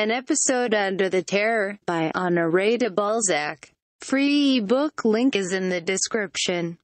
An episode Under the Terror by Honoré de Balzac. Free ebook link is in the description.